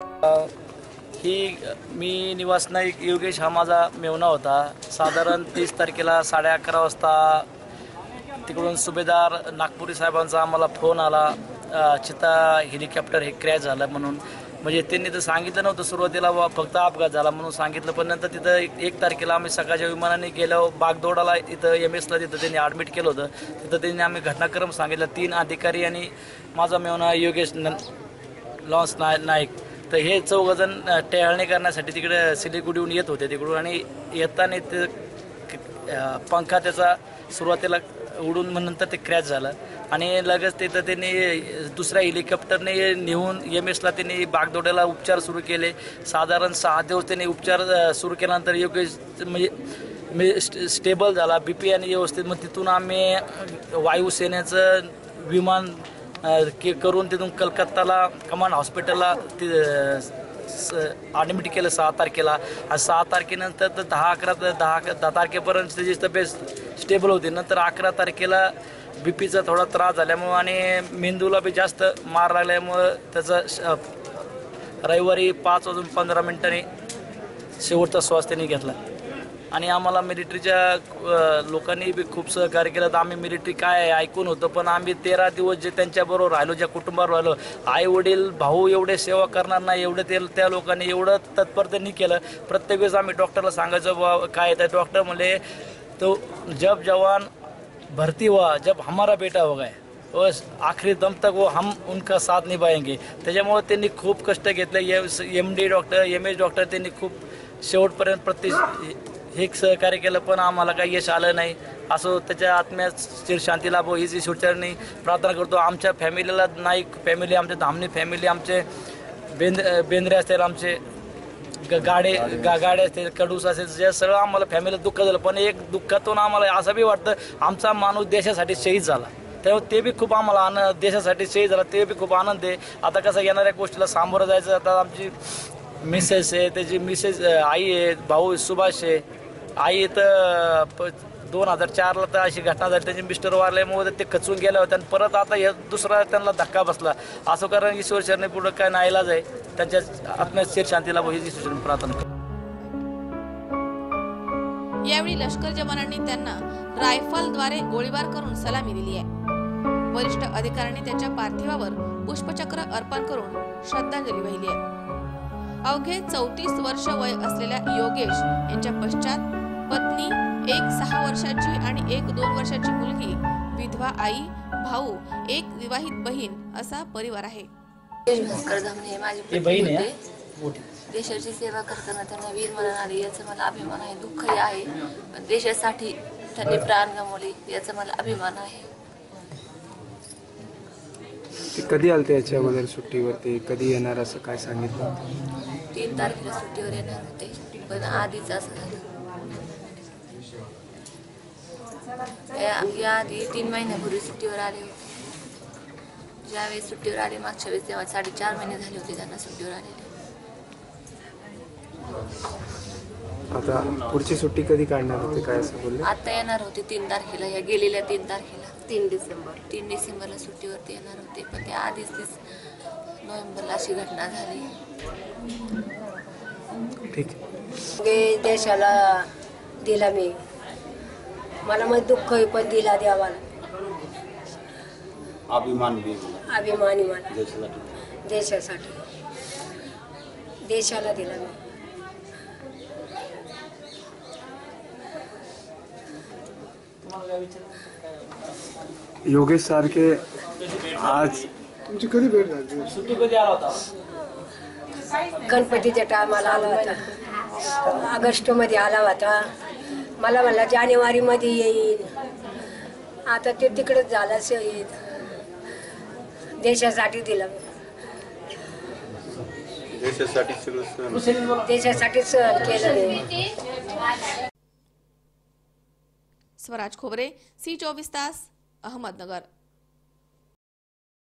ही मी निवास नाईक योगेश हा माझा मेवना होता. साधारण तीस तारखेला साडे अकरा वाजता तिकडून सुभेदार नागपुरी साहेबांचा आम्हाला फोन आला. चिता हेलिकॉप्टर हे क्रॅश झालं म्हणून. म्हणजे त्यांनी तर सांगितलं नव्हतं सुरुवातीला बुवा फक्त अपघात झाला म्हणून सांगितलं. पण नंतर तिथं एक एक तारखेला आम्ही सकाळच्या विमानाने गेलो. बागदोडाला इथं एम एसला तिथं त्यांनी ॲडमिट केलं होतं. तिथं त्यांनी आम्ही घटनाक्रम सांगितलं. तीन अधिकारी आणि माझा मेवना योगेश न लॉन्स नाय नाईक. तर हे चौघजण अ, करण्यासाठी तिकडे सिलिगुडीहून येत होते तिकडून आणि येताना ते पंखा त्याचा सुरुवातीला उडून नंतर ते क्रॅच झालं. आणि लगेच तिथं त्यांनी दुसऱ्या हेलिकॉप्टरने नेऊन एम एसला त्यांनी बागदोड्याला उपचार सुरू केले. साधारण सहा दिवस त्यांनी उपचार सुरू केल्यानंतर योग्य म्हणजे, म्हणजे मी स्टेबल झाला. बी पी आणि व्यवस्थित. मग तिथून आम्ही वायुसेनेचं विमान के करून तिथून कलकत्ताला कमांड हॉस्पिटलला ति ॲडमिट केलं सहा तारखेला. आणि सहा तारखेनंतर तर दहा अकरा दहा दहा तारखेपर्यंत त्याची तब्येत स्टेबल होती. नंतर अकरा तारखेला बी पीचा थोडा त्रास झाल्यामुळं आणि मेंदूला बी जास्त मार लागल्यामुळं त्याचं श- रविवारी पाच वाजून पंधरा मिनिटांनी शेवटचा श्वास त्यांनी घेतला. आणि आम्हाला मिलिटरीच्या लोकांनी बी खूप सहकार्य केलं. तर आम्ही मिलिटरी काय आहे ऐकून होतं पण आम्ही तेरा दिवस जे त्यांच्याबरोबर राहिलो ज्या कुटुंबावर राहिलो आई वडील भाऊ एवढे सेवा करणार नाही एवढं ते त्या लोकांनी एवढं तत्परतेने केलं. प्रत्येक वेळेस आम्ही डॉक्टरला सांगायचं बा काय तर डॉक्टर म्हणले तो जब जवान भरती हुआ जब हमारा बेटा हो गए बस आखरी दम तक वो हम उनका साथ निभाएंगे. त्याच्यामुळे त्यांनी खूप कष्ट घेतले. M D doctor M S doctor त्यांनी खूप शेवटपर्यंत प्रति हे सहकार्य केलं पण आम्हाला काही यश आलं नाही. असं त्याच्या आत्म्यात शांती लाभो हीच ईश्वरचरणी प्रार्थना करतो. आमच्या फॅमिलीला नाईक फॅमिली आमच्या धामणी फॅमिली आमचे बेंद बेंद्रे असतील आमचे ग- गाडे गा गाडे असतील कडूस असेल जे सगळं आम्हाला फॅमिलीला दुःख झालं पण एक दुःखातून आम्हाला असं बी वाटतं आमचा माणूस देशासाठी शहीद झाला. त्यामुळे ते बी खूप आम्हाला आनंद देशासाठी शहीद झाला ते बी खूप आनंद आहे. आता कसं येणाऱ्या गोष्टीला सामोरं जायचं आता आमची मिसेस आहे त्याची मिसेस आई आहे भाऊ आहे, सुभाष आहे. आई तर दोन हजार चारला तर अशी घटना झाली. त्यांचे मिस्टर वारल्यामुळे ते खचून गेले होते. आणि परत आता हे दुसरा त्यांना धक्का बसला. असं कारण ईश्वर शरणे पुढं काय नाईलाज आहे. त्यांच्या आत्म्यात शेर शांतीला ईश्वर शरणे प्रार्थना यावेळी लष्कर जवानांनी त्यांना रायफलद्वारे गोळीबार करून सलामी दिली आहे. वरिष्ठ अधिकाऱ्यांनी त्यांच्या पार्थिवावर पुष्पचक्र अर्पण करून श्रद्धांजली वाहिली आहे. अवघे चौतीस वर्ष वय असलेल्या योगेश यांच्या पश्चात पत्नी एक सहा वर्षाची आणि एक दोन वर्षाची मुलगी विधवा आई भाऊ एक विवाहित बहीण असा परिवार आहे. भास्कर धामणे माझी पत्नी बहीण आहे होते. मोठी. देशाची सेवा करताना त्यांना वीर म्हणून आले याचा मला अभिमान आहे दुःखही आहे. पण देशासाठी त्यांनी प्राण गमावले याचा मला अभिमान आहे. ते कधी आलते याच्या अगोदर सुट्टीवरती? कधी येणार असं काय सांगितलं? तीन तारखेला सुट्टीवर येणार होते पण आधीच असं झालं. याआधी तीन महिन्यापूर्वी सुट्टीवर आले होते. ज्यावेळेस सुट्टीवर आले मागच्या वेळेस तेव्हा साडेचार महिने झाले होते त्यांना सुट्टीवर आलेले. आता पुढची सुट्टी कधी काढणार होते? काय असं बोलले? आता येणार होते तीन तारखेला या गेलेल्या तीन तारखेला. तीन डिसेंबर. तीन डिसेंबरला सुट्टीवरती येणार होते पण त्या आधीच तीस नोव्हेंबरला अशी घटना झाली. ठीक. देशाला दिला मी. मला मग दुःख पण दिला देवाला. अभिमान अभिमानी मला. देशासाठी. देशाला दिला मी. योगेश सारखे आज सुट्टी कधी आला होता? गणपतीच्या टायमाला आला होता. ऑगस्टमध्ये आला होता. मला म्हणला जानेवारीमध्ये येईल. आता ते तिकडंच झालं शहीद देशासाठी दिलं. देशासाठी देशासाठी सहन केलं स्वराज खोबरे सी चोवीस तास अहमदनगर.